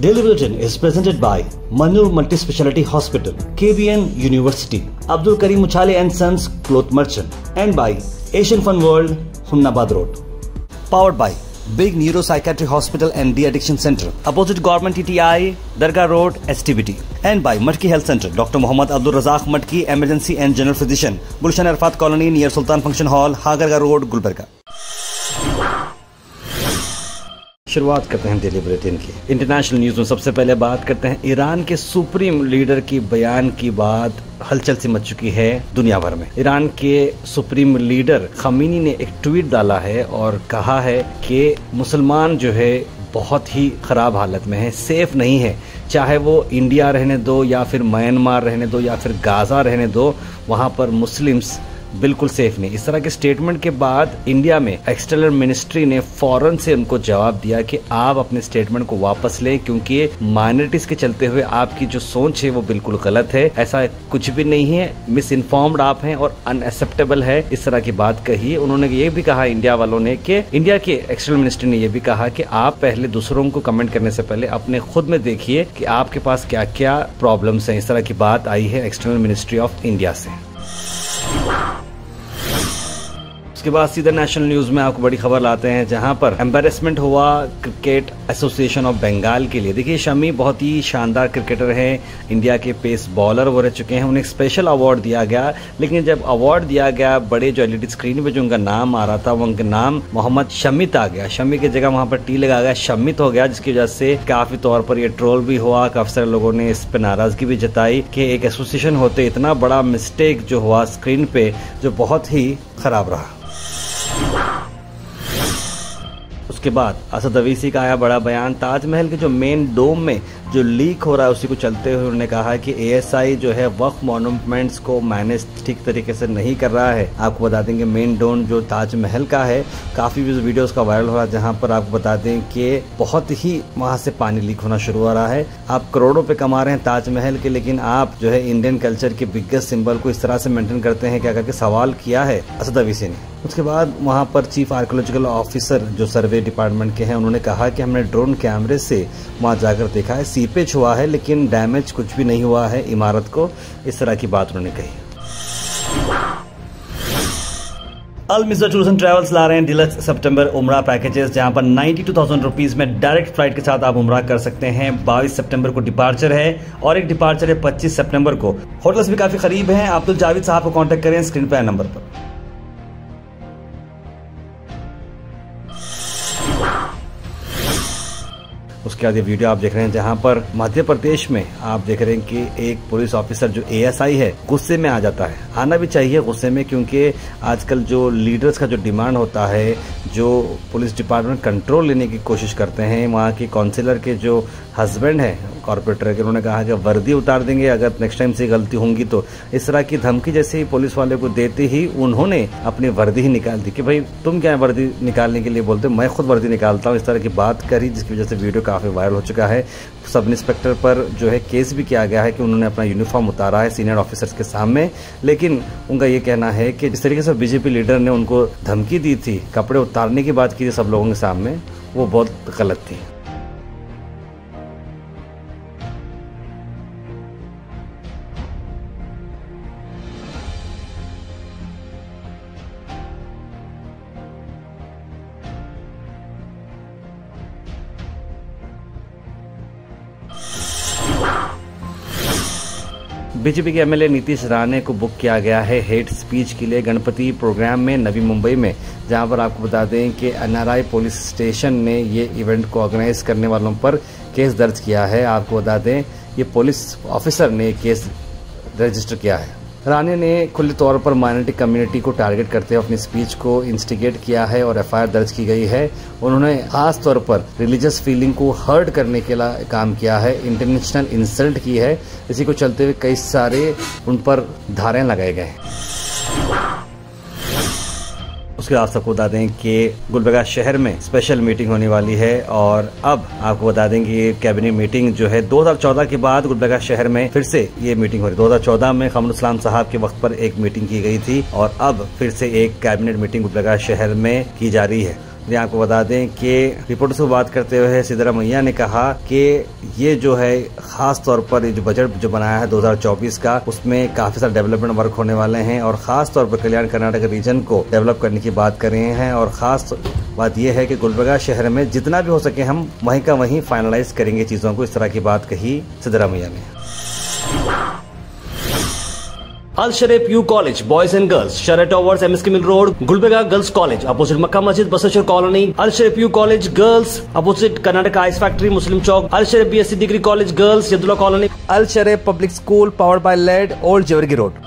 Daily Bulletin is presented by Mannoor Multispeciality Hospital, KBN University, Abdul Karim Muchale and Sons Cloth Merchant, and by Asian Fun World, Humnabad Road. Powered by Big Neuropsychiatry Hospital and De-Addiction Center, opposite Government TTI, Dargah Road, STBT. And by Matki Health Center, Dr. Mohammad Abdul Razak Matki, Emergency and General Physician, Gulshan Arfat Colony near Sultan Function Hall, Hagarga Road, Gulbarga. शुरुआत करते हैं Delhi bulletin की international news में सबसे पहले बात करते हैं ईरान के सुप्रीम लीडर की बयान की बात हलचल से मच चुकी है दुनिया भर में ईरान के सुप्रीम लीडर खमीनी ने एक ट्वीट डाला है और कहा है कि मुसलमान जो है बहुत ही खराब हालत में है सेफ नहीं है चाहे वो इंडिया रहने दो या फिर म्यांमार रहने दो या फिर गाज़ा रहने दो वहां पर मुस्लिम्स बिल्कुल सेफ नहीं इस तरह के स्टेटमेंट के बाद इंडिया में एक्सटर्नल मिनिस्ट्री ने फॉरन से उनको जवाब दिया कि आप अपने स्टेटमेंट को वापस लें क्योंकि माइनॉरिटीज के चलते हुए आपकी जो सोच है वो बिल्कुल गलत है ऐसा कुछ भी नहीं है मिस इन्फॉर्म्ड आप हैं और अनएक्सेप्टेबल है इस तरह की बात कही उन्होंने ये भी कहा इंडिया वालों ने कि इंडिया के एक्सटर्नल मिनिस्ट्री ने यह भी कहा कि आप पहले दूसरों को कमेंट करने से पहले अपने खुद में देखिए कि आपके पास क्या क्या प्रॉब्लम्स हैं इस तरह की बात आई है एक्सटर्नल मिनिस्ट्री ऑफ इंडिया से Wow. उसके बाद सीधे नेशनल न्यूज़ में आपको बड़ी खबर लाते हैं जहां पर एम्बेसमेंट हुआ क्रिकेट एसोसिएशन ऑफ बंगाल के लिए देखिए शमी बहुत ही शानदार क्रिकेटर हैं इंडिया के पेस बॉलर वो रह चुके हैं उन्हें स्पेशल अवार्ड दिया गया लेकिन जब अवार्ड दिया गया बड़े जो एल स्क्रीन पे जो उनका नाम आ रहा था वो उनका नाम मोहम्मद शमित आ गया शमी की जगह वहां पर टी लगा गया शमित हो गया जिसकी वजह से काफ़ी तौर पर यह ट्रोल भी हुआ काफ़ी सारे लोगों ने इस पर नाराज़गी भी जताई कि एक एसोसिएशन होते इतना बड़ा मिस्टेक जो हुआ स्क्रीन पे जो बहुत ही ख़राब रहा उसके बाद असद अवीसी का आया बड़ा बयान ताजमहल के जो मेन डोम में जो लीक हो रहा है उसी को चलते हुए उन्होंने कहा कि एएसआई जो है वक्फ मोनूमेंट्स को मैनेज ठीक तरीके से नहीं कर रहा है आपको बता दें कि मेन डोन जो ताजमहल का है काफ़ी वीडियोस का वायरल हो रहा है जहाँ पर आपको बता दें कि बहुत ही वहां से पानी लीक होना शुरू हो रहा है आप करोड़ों पे कमा रहे हैं ताजमहल के लेकिन आप जो है इंडियन कल्चर के बिगेस्ट सिंबल को इस तरह से मेंटेन करते हैं क्या करके सवाल किया है असद अवीसी ने उसके बाद वहाँ पर चीफ आर्कोलॉजिकल ऑफिसर जो सर्वे डिपार्टमेंट के हैं उन्होंने कहा कि हमने ड्रोन कैमरे से वहां जाकर देखा है सीपेज हुआ है लेकिन डैमेज कुछ भी नहीं हुआ है इमारत को इस तरह की बात उन्होंने कही Al Mizar tours and travels ला रहे हैं डिलक्स सितंबर उमरा पैकेजेस जहां पर नाइन्टी टू थाउजेंड रुपीज़ में डायरेक्ट फ्लाइट के साथ आप उमरा कर सकते हैं 22 सितंबर को डिपार्चर है और एक डिपार्चर है 25 सितंबर को होटल्स भी काफ़ी करीब हैं अब्दुल तो जावेद साहब को कांटेक्ट करें स्क्रीन पर नंबर पर उसके बाद ये वीडियो आप देख रहे हैं जहाँ पर मध्य प्रदेश में आप देख रहे हैं कि एक पुलिस ऑफिसर जो एएसआई है गुस्से में आ जाता है आना भी चाहिए गुस्से में क्योंकि आजकल जो लीडर्स का जो डिमांड होता है जो पुलिस डिपार्टमेंट कंट्रोल लेने की कोशिश करते हैं वहाँ के काउंसिलर के जो हस्बैंड हैं कॉरपोरेटर के उन्होंने कहा कि वर्दी उतार देंगे अगर नेक्स्ट टाइम से गलती होंगी तो इस तरह की धमकी जैसे पुलिस वाले को देते ही उन्होंने अपनी वर्दी ही निकाल दी कि भाई तुम क्या वर्दी निकालने के लिए बोलते हो मैं खुद वर्दी निकालता हूँ इस तरह की बात करी जिसकी वजह से वीडियो काफ़ी वायरल हो चुका है सब इंस्पेक्टर पर जो है केस भी किया गया है कि उन्होंने अपना यूनिफॉर्म उतारा है सीनियर ऑफिसर्स के सामने लेकिन उनका ये कहना है कि जिस तरीके से बीजेपी लीडर ने उनको धमकी दी थी कपड़े उतारने की बात की थी सब लोगों के सामने वो बहुत गलत थी बीजेपी के एमएलए नीतीश राणे को बुक किया गया है हेट स्पीच के लिए गणपति प्रोग्राम में नवी मुंबई में जहां पर आपको बता दें कि एनआरआई पुलिस स्टेशन ने ये इवेंट को ऑर्गेनाइज करने वालों पर केस दर्ज किया है आपको बता दें ये पुलिस ऑफिसर ने केस रजिस्टर किया है रानी ने खुले तौर पर माइनॉरिटी कम्युनिटी को टारगेट करते हुए अपनी स्पीच को इंस्टिगेट किया है और एफ दर्ज की गई है उन्होंने खास तौर पर रिलीजियस फीलिंग को हर्ट करने के लिए काम किया है इंटरनेशनल इंसल्ट की है इसी को चलते हुए कई सारे उन पर धारें लगाए गए हैं पे आप सबको बता दें कि गुलबगा शहर में स्पेशल मीटिंग होने वाली है और अब आपको बता दें कि कैबिनेट मीटिंग जो है 2014 के बाद गुलबगा शहर में फिर से ये मीटिंग हो रही है 2014 में खमर इस्लाम साहब के वक्त पर एक मीटिंग की गई थी और अब फिर से एक कैबिनेट मीटिंग गुलबगा शहर में की जा रही है वे आपको बता दें कि रिपोर्टर से बात करते हुए सिद्धरामैया ने कहा कि ये जो है खास तौर पर ये जो बजट जो बनाया है 2024 का उसमें काफी सारे डेवलपमेंट वर्क होने वाले हैं और खास तौर पर कल्याण कर्नाटक रीजन को डेवलप करने की बात कर रहे हैं और खास बात यह है कि गुलबर्गा शहर में जितना भी हो सके हम वहीं का वहीं फाइनलाइज करेंगे चीजों को इस तरह की बात कही सिद्धरामैया ने Al Sharif U college boys and girls शरेट towers M S mill road Gulbarga girls college opposite Makka Masjid Basaveshwar colony Al Sharif U college girls opposite Karnataka ice factory Muslim Chowk Al Sharif B S C degree college girls Yadula colony Al Sharif public school powered by lead old Jewargi road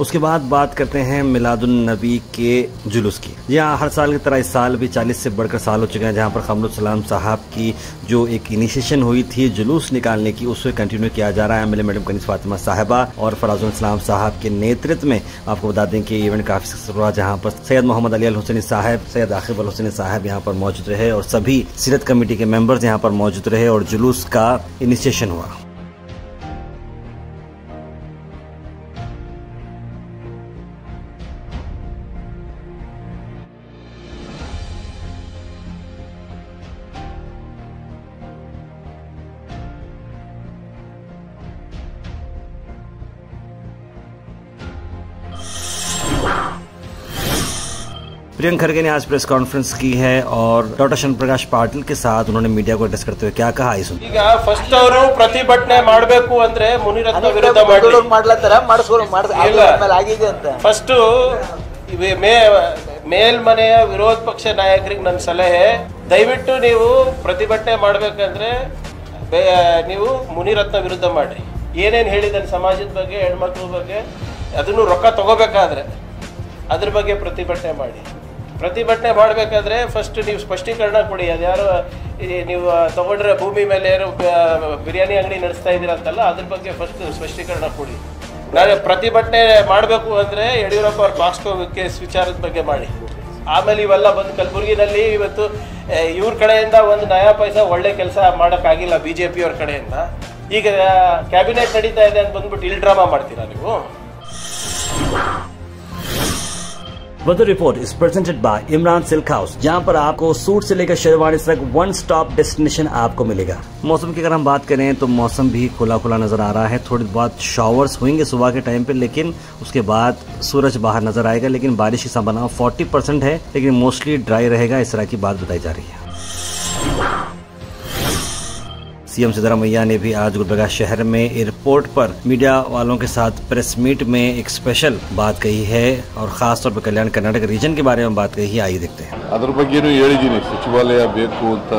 उसके बाद बात करते हैं मिलादुलनबी के जुलूस की यहाँ हर साल की तरह इस साल भी चालीस से बढ़कर साल हो चुके हैं जहाँ पर सलाम साहब की जो एक इनिशिएशन हुई थी जुलूस निकालने की उसे कंटिन्यू किया जा रहा है एम मैडम कनीस फातिमा साहबा और फराजुलस्लाम साहब के नेतृत्व में आपको बता दें कि इवेंट काफ़ी सक्सेसफुल रहा जहाँ पर सैयद मोहम्मद अली हुसैनी साहब सैयद आखिब अल हुसैनी साहब यहाँ पर मौजूद रहे और सभी सीरत कमेटी के मेम्बर्स यहाँ पर मौजूद रहे और जुलूस का इनिशिएशन हुआ प्रियंक खड़गे ने आज प्रेस कॉन्फ्रेंस की है और डॉक्टर शन प्रकाश पाटिल के साथ उन्होंने मीडिया को एड्रेस करते हुए क्या कहा इस ಈಗ ಫಸ್ಟ್ ಅವರು ಪ್ರತಿಭಟನೆ ಮಾಡಬೇಕು ಅಂದ್ರೆ ಮುನಿರತ್ನ ವಿರುದ್ಧ ಬೆಂಗಳೂರು ಮಾಡ್ಲತ್ತಾರ ಮಾಡಿಸ್ಕೊಡು ಮಾಡ್ ಇಲ್ಲ. ಆಮೇಲೆ ಆಗಿದೆ ಅಂತ ಫಸ್ಟ್ ಮೇ ಮೇಲ್ಮನೆಯ ವಿರೋಧ ಪಕ್ಷ ನಾಯಕರಿಗೆ ನನ್ನ ಸಲಹೆ ದಯವಿಟ್ಟು ನೀವು ಪ್ರತಿಭಟನೆ ಮಾಡಬೇಕಂದ್ರೆ ನೀವು ಮುನಿರತ್ನ ವಿರುದ್ಧ ಮಾಡಿ ಏನೇನು ಹೇಳಿದ್ದಾನೆ ಸಮಾಜದ ಬಗ್ಗೆ ಹೆಣ್ಮಕ್ಳ ಬಗ್ಗೆ ಅದನ್ನು ರೊಕ್ಕ ತಗೋಬೇಕಾದ್ರೆ ಅದ್ರ ಬಗ್ಗೆ ಪ್ರತಿಭಟನೆ ಮಾಡಿ ಪ್ರತಿಭಟನೆ ಮಾಡಬೇಕಾದ್ರೆ ಫಸ್ಟ್ ನೀವು ಸ್ಪಷ್ಟೀಕರಣ ಕೊಡಿ ಅದ್ಯಾರು ನೀವು ತಗೊಂಡ್ರೆ ಭೂಮಿ ಮೇಲೆ ಯಾರು ಬಿರಿಯಾನಿ ಅಂಗಡಿ ನಡೆಸ್ತಾ ಇದ್ದೀರಾ ಅಂತಲ್ಲ ಅದ್ರ ಬಗ್ಗೆ ಫಸ್ಟ್ ಸ್ಪಷ್ಟೀಕರಣ ಕೊಡಿ ನಾನು ಪ್ರತಿಭಟನೆ ಮಾಡಬೇಕು ಅಂದರೆ ಯಡಿಯೂರಪ್ಪ ಅವ್ರ ಬಾಕ್ಸ್ಕೋ ಕೇಸ್ ವಿಚಾರದ ಬಗ್ಗೆ ಮಾಡಿ ಆಮೇಲೆ ಇವೆಲ್ಲ ಬಂದು ಕಲಬುರಗಿನಲ್ಲಿ ಇವತ್ತು ಇವ್ರ ಕಡೆಯಿಂದ ಒಂದು ನಯಾ ಪೈಸ ಒಳ್ಳೆ ಕೆಲಸ ಮಾಡೋಕ್ಕಾಗಿಲ್ಲ ಬಿ ಜೆ ಪಿಯವ್ರ ಕಡೆಯಿಂದ ಈಗ ಕ್ಯಾಬಿನೆಟ್ ನಡೀತಾ ಇದೆ ಅಂತ ಬಂದ್ಬಿಟ್ಟು ಇಲ್ಲಿ ಡ್ರಾಮಾ ಮಾಡ್ತೀರಾ ನೀವು weather report is presented by Imran silk house जहाँ पर आपको सूट से लेकर शेरवानी तक वन स्टॉप डेस्टिनेशन आपको मिलेगा मौसम की अगर हम बात करें तो मौसम भी खुला खुला नजर आ रहा है थोड़ी बहुत शॉवर्स होंगे सुबह के टाइम पे लेकिन उसके बाद सूरज बाहर नजर आएगा लेकिन बारिश की संभावना फोर्टी परसेंट है लेकिन मोस्टली ड्राई रहेगा इस तरह की बात बताई जा रही है सीएम सिद्धरामैया ने भी आज गुलबर्गा शहर में एयरपोर्ट पर मीडिया वालों के साथ प्रेस मीट में एक स्पेशल बात कही है और खास तौर पर कल्याण कर्नाटक रीजन के बारे में बात कही है आइए देखते हैं ಅದ್ರ ಬಗ್ಗೆನೂ ಹೇಳಿದ್ದೀನಿ ಸಚಿವಾಲಯ ಬೇಕು ಅಂತ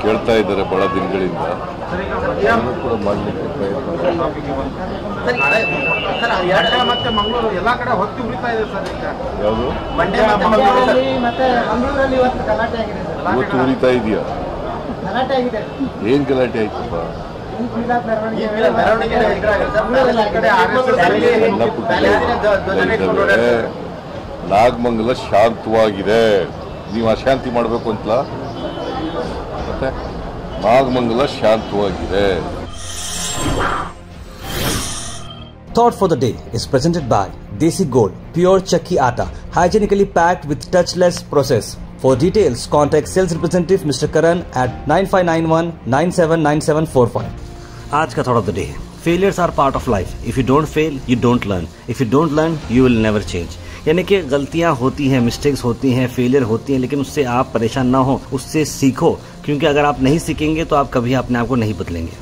ಕೇಳ್ತಾ ಇದ್ದಾರೆ ಬಹಳ ದಿನಗಳಿಂದ ಅದನ್ನು ಕೂಡ ಮಾಡಲಿಕ್ಕೆ ಪ್ರಯತ್ನ ಮಂಡ್ಯ ಮತ್ತೆ ಮಂಗಳೂರು ಎಲ್ಲಾ ಕಡೆ ಹೊತ್ತಿ ಉರಿತಾ ಇದೆ ಸರ್ ಈಗ ಯಾವುದು ಮಂಡ್ಯ ಮತ್ತೆ ಮಂಗಳೂರಲ್ಲಿ ಮತ್ತೆ ಮಂಗಳೂರಲ್ಲಿ ಇವತ್ತು ಗಲಾಟೆ ಆಗಿದೆ ಸರ್ ಇವತ್ತು ಉರಿತಾ ಇದೆಯಾ ಗಲಾಟೆ ಆಗಿದೆ ಏನ್ ಗಲಾಟೆ ಆಯ್ತಪ್ಪ ಮೆರವಣಿಗೆ ಮೆರವಣಿಗೆ ಮಂಗಳೂರಲ್ಲಿ ಈ ಕಡೆ RSS ಅಲ್ಲಿ ಎಲ್ಲ ಪುಟ್ಟ ಪ್ಯಾಲೇಸಿನ ಧ್ವ- ಧ್ವಜನ ಇಟ್ಕೊಂಡು ಇದ್ದಾವೆ. ಓಡಾಡ್ತಾರೆ. ನಾಗಮಂಗಲ ಶಾಂತವಾಗಿದೆ ನೀವು ಅಶಾಂತಿ ಮಾಡಬೇಕು ಅಂತಲ್ಲ ಮತ್ತೆ Nagamangala ಶಾಂತವಾಗಿದೆ Thought for the day is presented by Desi Gold, pure chakki atta, hygienically packed with touchless process. For details, contact sales representative Mr. Karan at 9591979745. आज का thought of the day failures are part of life if you don't fail you don't learn if you don't learn you will never change यानी कि गलतियां होती हैं mistakes होती हैं failure होती हैं लेकिन उससे आप परेशान ना हो उससे सीखो क्योंकि अगर आप नहीं सीखेंगे तो आप कभी अपने आप को नहीं बदलेंगे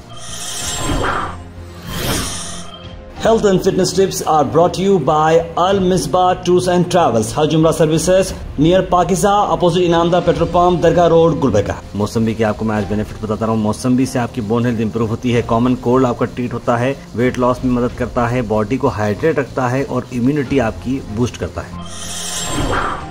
Health and fitness tips are brought to you by Al Misbah Tours and Travels, Haj Umrah Services, near Pakiza opposite Inamdar petrol pump Dargah road Gulbarga मौसम्बी के आपको मैं आज बेनिफिट बताता रहा हूँ मौसम्बी से आपकी बोन हेल्थ इंप्रूव होती है कॉमन कोल्ड आपका ट्रीट होता है वेट लॉस में मदद करता है बॉडी को हाइड्रेट रखता है और इम्यूनिटी आपकी बूस्ट करता है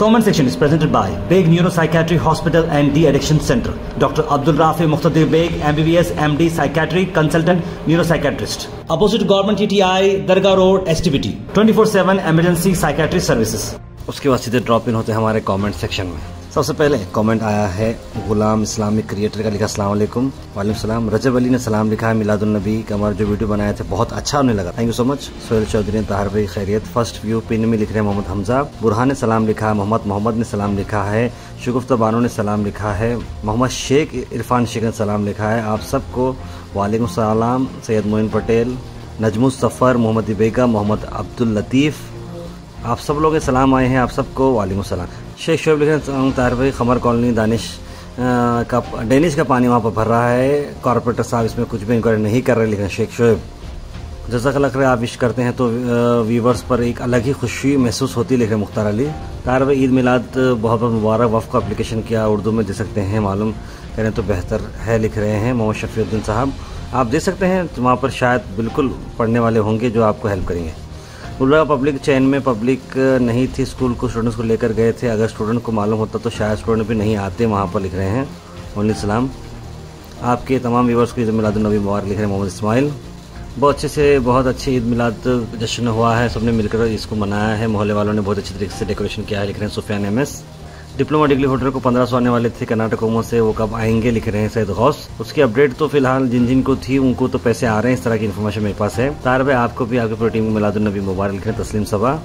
Comment section is presented by Beg Neuropsychiatry Hospital and The Addiction Center. Dr. Abdul Rafi Muqtadir Beg, MBBS, MD, Psychiatry, Consultant, Neuropsychiatrist. Opposite Government TTI, Dargah Road, STBT. 24-7 Emergency Psychiatry Services. उसके बाद सीधे drop in होते हैं हमारे comment section में सबसे पहले comment आया है गुलाम इस्लामिक क्रिएटर का लिखा सलाम अलैकुम वालेकुम सलाम रजब अली ने सलाम लिखा है मिलादुलनबी का हमारा जो वीडियो बनाए थे बहुत अच्छा उन्हें लगा thank you so much Sohail Chaudhary ने ताहर भाई खैरियत फर्स्ट व्यू पिन में लिख रहे हैं मोहम्मद हमजा बुरहान ने सलाम लिखा है मोहम्मद मोहम्मद ने सलाम लिखा है शुगुफ्ता बानो ने सलाम लिखा है मोहम्मद शेख इरफान शेख ने सलाम लिखा है आप सबको वालेकुम सलाम सैयद मोइन पटेल नजमुल सफ़र मोहम्मद बेगा मोहम्मद अब्दुल लतीफ़ आप सब लोग सलाम आए हैं आप सबको वालेकुम सलाम शेख शोब लिखना तार भाई खमर कॉलोनी दानिश का डेनिश का पानी वहाँ पर भर रहा है कॉरपोरेटर साहब इसमें कुछ भी इंक्वायरी नहीं कर रहे लेकिन शेख शोएब जजाकला कर आप विश करते हैं तो व्यूवर्स पर एक अलग ही खुशी महसूस होती है लेकिन मुख्तार अली तार भाई ईद मिलाद बहुत बहुत मुबारक वफ़ का अप्लीकेशन किया उर्दू में दे सकते हैं मालूम करें तो बेहतर है लिख रहे हैं मोहम्मद शफीउद्दीन साहब आप दे सकते हैं तो वहाँ पर शायद बिल्कुल पढ़ने वाले होंगे जो आपको हेल्प करेंगे पूरा पब्लिक चैन में पब्लिक नहीं थी स्कूल को स्टूडेंट्स को लेकर गए थे अगर स्टूडेंट को मालूम होता तो शायद स्टूडेंट भी नहीं आते वहाँ पर लिख रहे हैं मोहन इस्लाम आपके तमाम व्यवर्स को ईद मिलाद नबी मुबारक लिख रहे हैं मोहम्मद इस्माइल बहुत अच्छे से बहुत अच्छी ईद मिलाद जश्न हुआ है सबने मिलकर इसको मनाया है मोहल्ले वालों ने बहुत अच्छे तरीके से डेकोरेशन किया है लिख रहे हैं Sufiyan M S diploma degree holder को 1500 आने वाले थे कर्नाटक होमो से वो कब आएंगे लिख रहे हैं सैद हौस उसकी अपडेट तो फिलहाल जिन जिन को थी उनको तो पैसे आ रहे हैं इस तरह की इन्फॉर्मेशन मेरे पास है तार भाई आपको भी आपकी पूरी टीम को मिला दो नबी मुबारक लिख रहे हैं तस्लीम सभा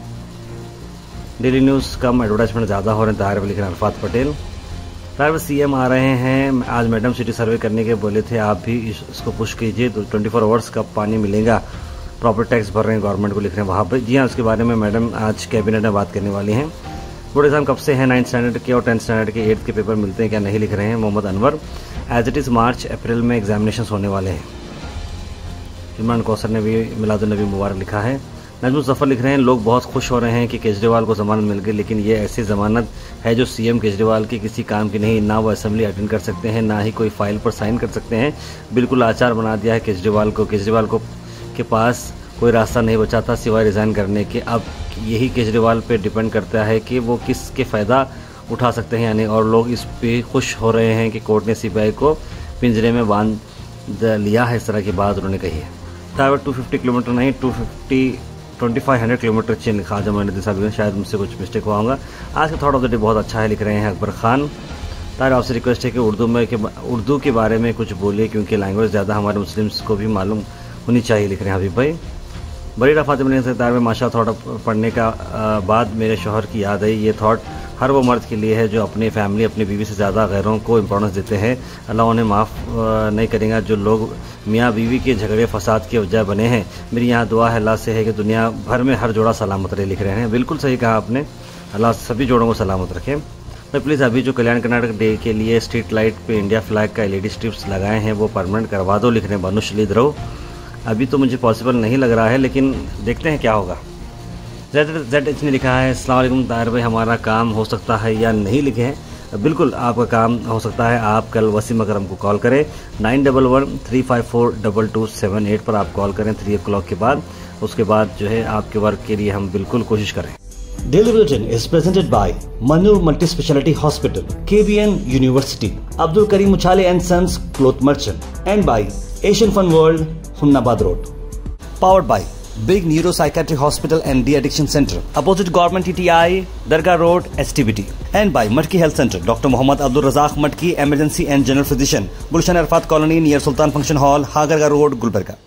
डेली न्यूज़ कम एडवर्टाइजमेंट ज़्यादा हो रहे हैं तार भाई लिख रहे हैं अल्फात पटेल साहब सी आ रहे हैं आज मैडम सिटी सर्वे करने के बोले थे आप भी इसको पुश कीजिए तो ट्वेंटी फोर आवर्स का पानी मिलेगा प्रॉपर टैक्स भर रहे हैं गवर्नमेंट को लिख रहे हैं वहाँ पर जी हाँ उसके बारे में मैडम आज कैबिनेट में बात करने वाली हैं बोर्ड एग्जाम कब से हैं नाइन्थ स्टैंडर्ड के और टेंथ स्टैंडर्ड के एट्थ के पेपर मिलते हैं क्या नहीं लिख रहे हैं Mohammad Anwar as it is March April में एग्जामिनेशन होने वाले हैं इमरान कौसर ने भी मिलादुलनबी मुबारक लिखा है नजमु सफ़र लिख रहे हैं लोग बहुत खुश हो रहे हैं कि केजरीवाल को जमानत मिल गई लेकिन ये ऐसी जमानत है जो सीएम केजरीवाल के किसी काम की नहीं ना वो असेंबली अटेंड कर सकते हैं ना ही कोई फाइल पर साइन कर सकते हैं बिल्कुल आचार बना दिया है केजरीवाल को केजरीवाल को के पास कोई रास्ता नहीं बचा था सिवाय रिज़ाइन करने के अब यही केजरीवाल पे डिपेंड करता है कि वो किसके फ़ायदा उठा सकते हैं यानी और लोग इस पे खुश हो रहे हैं कि कोर्ट ने सीबीआई को पिंजरे में बांध लिया है इस तरह की बात उन्होंने कही है टावर 250 किलोमीटर नहीं 250 2500 किलोमीटर लिखा खाजा मैंने दिशा भी शायद मुझसे कुछ मिस्टेक हुआ होगा आज का थॉट ऑफ द डे बहुत अच्छा है लिख रहे हैं अकबर खान तार आपसे रिक्वेस्ट है कि उर्दू में के उर्दू के बारे में कुछ बोलिए क्योंकि लैंग्वेज ज़्यादा हमारे मुस्लिम्स को भी मालूम होनी चाहिए लिख रहे हैं हबीब भाई बड़ी रफ़ात इमरान सरदार में माशा थाट पढ़ने का बाद मेरे शोहर की याद आई ये थाट हर वो मर्द के लिए है जो अपनी फैमिली अपनी बीवी से ज़्यादा गैरों को इम्पोर्टेंस देते हैं अल्लाह उन्हें माफ़ नहीं करेगा जो लोग मियाँ बीवी के झगड़े फसाद की वजह बने हैं मेरी यहाँ दुआ है अल्लाह से है कि दुनिया भर में हर जोड़ा सलामत रहे लिख रहे हैं बिल्कुल सही कहा आपने अल्लाह सभी जोड़ों को सलामत रखें तो प्लीज़ अभी जो कल्याण कर्नाटक डे के लिए स्ट्रीट लाइट पर इंडिया फ्लैग का एल डी स्ट्रिप्स लगाए हैं वो परमानेंट करवा दो लिख रहे हैं बनुश लिद्रो अभी तो मुझे पॉसिबल नहीं लग रहा है लेकिन देखते हैं क्या होगा जेड जेड इसने लिखा है अलैक्म ताहिर भाई हमारा काम हो सकता है या नहीं लिखे हैं बिल्कुल आपका काम हो सकता है आप कल वसीम अकरम को कॉल करें nine double one three five four double two seven eight पर आप कॉल करें थ्री ओ के बाद उसके बाद जो है आपके वर्क के लिए हम बिल्कुल कोशिश करें Daily Bulletin is presented by Manur Multi Speciality Hospital, KBN University, Abdul Karim Uchale and Sons Cloth Merchant, and by Asian Fun Hunnabad Road. Powered by Big Neuropsychiatric Hospital and The Addiction Center, opposite Government TTI, Dargah Road, STBT. And by Matki Health Center, Dr. Muhammad Abdul Razak Matki, Emergency and General Physician, Gulshan Arfat Colony near Sultan Function Hall, Hagarga Road, Gulbarga.